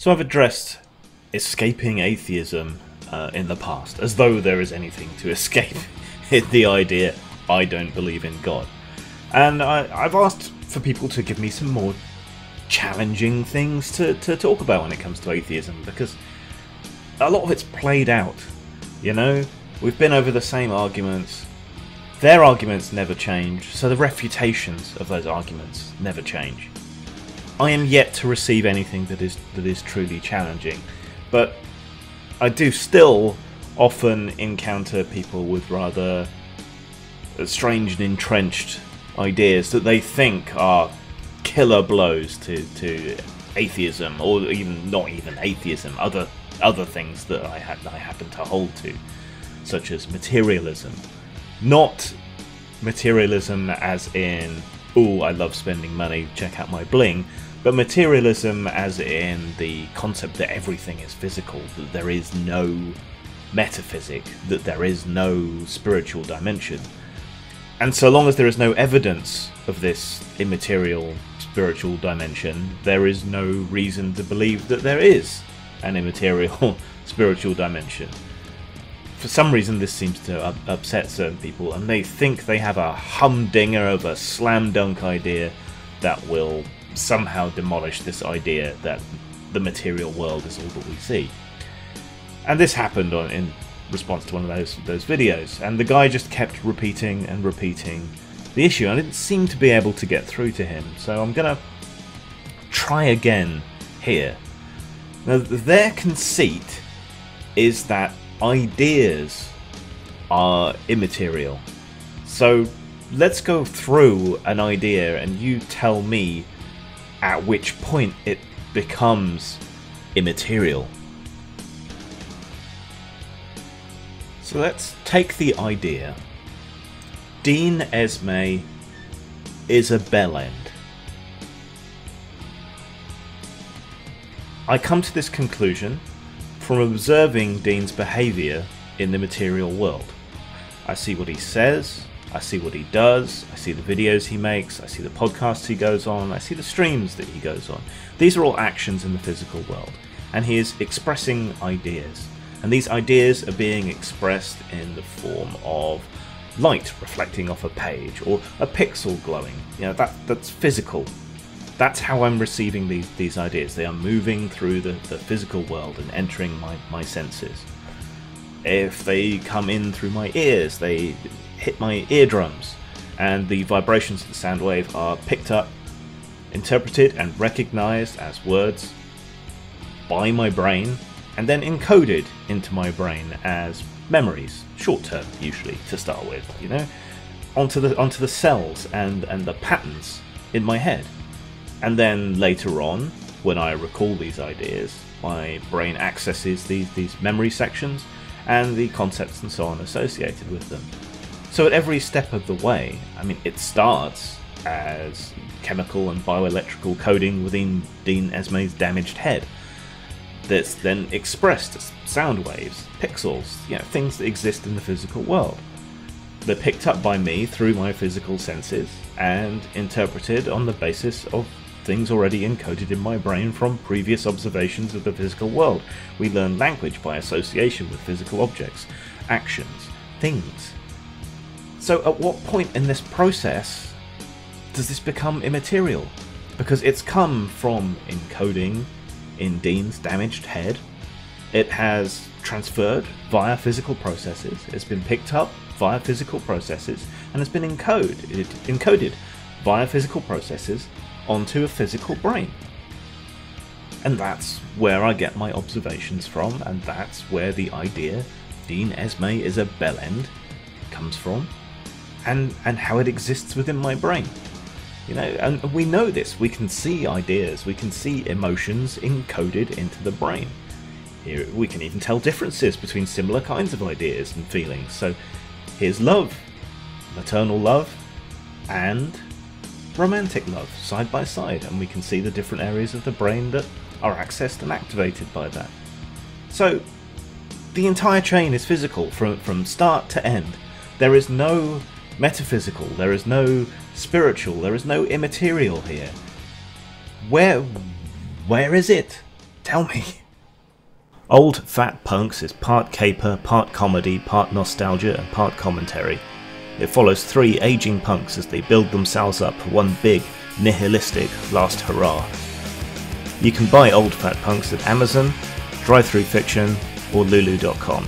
So I've addressed escaping atheism uh, in the past, as though there is anything to escape the idea I don't believe in God. And I, I've asked for people to give me some more challenging things to, to talk about when it comes to atheism, because a lot of it's played out. You know, we've been over the same arguments. Their arguments never change, so the refutations of those arguments never change. I am yet to receive anything that is that is truly challenging, but I do still often encounter people with rather uh, strange and entrenched ideas that they think are killer blows to, to atheism, or even not even atheism, other other things that I, ha- I happen to hold to, such as materialism. Not materialism as in, oh, I love spending money, check out my bling, but materialism as in the concept that everything is physical, that there is no metaphysic, that there is no spiritual dimension. And so long as there is no evidence of this immaterial spiritual dimension, there is no reason to believe that there is an immaterial spiritual dimension. For some reason, this seems to upset certain people, and they think they have a humdinger of a slam dunk idea that will somehow demolish this idea that the material world is all that we see. And this happened on, in response to one of those those videos, and the guy just kept repeating and repeating the issue. I didn't seem to be able to get through to him, so I'm gonna try again here. Now, their conceit is that ideas are immaterial. So let's go through an idea and you tell me at which point it becomes immaterial. So let's take the idea. Dean Esmay is a bellend. I come to this conclusion from observing Dean's behaviour in the material world. I see what he says, I see what he does, I see the videos he makes, I see the podcasts he goes on, I see the streams that he goes on. These are all actions in the physical world, and he is expressing ideas and these ideas are being expressed in the form of light reflecting off a page or a pixel glowing. You know, that that's physical. That's how I'm receiving these, these ideas. They are moving through the, the physical world and entering my, my senses. If they come in through my ears, they hit my eardrums, and the vibrations of the sound wave are picked up, interpreted, and recognized as words by my brain and then encoded into my brain as memories, short term usually to start with, you know, onto the onto the cells and and the patterns in my head. And then later on, when I recall these ideas, my brain accesses these these memory sections and the concepts and so on associated with them. So at every step of the way, I mean, it starts as chemical and bioelectrical coding within Dean Esmay's damaged head that's then expressed as sound waves, pixels, you know, things that exist in the physical world. They're picked up by me through my physical senses and interpreted on the basis of things already encoded in my brain from previous observations of the physical world. We learn language by association with physical objects, actions, things. So, at what point in this process does this become immaterial? Because it's come from encoding in Dean's damaged head. It has transferred via physical processes, it's been picked up via physical processes, and it's been encoded, encoded via physical processes onto a physical brain. And that's where I get my observations from, and that's where the idea Dean Esmay is a bellend comes from, and, and how it exists within my brain. You know, and we know this. We can see ideas, we can see emotions encoded into the brain. Here we can even tell differences between similar kinds of ideas and feelings. So here's love, maternal love, and romantic love side by side, and we can see the different areas of the brain that are accessed and activated by that. So the entire chain is physical from, from start to end. There is no metaphysical, there is no spiritual, there is no immaterial here. Where where is it? Tell me. Old Fat Punks is part caper, part comedy, part nostalgia, and part commentary. It follows three aging punks as they build themselves up for one big, nihilistic last hurrah. You can buy Old Fat Punks at Amazon, DriveThruFiction, or Lulu.com.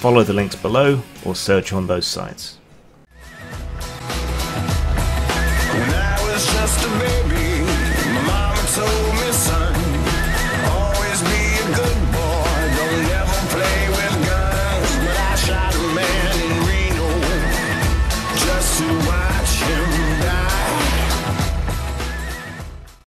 Follow the links below or search on those sites. just a baby. My mama told me.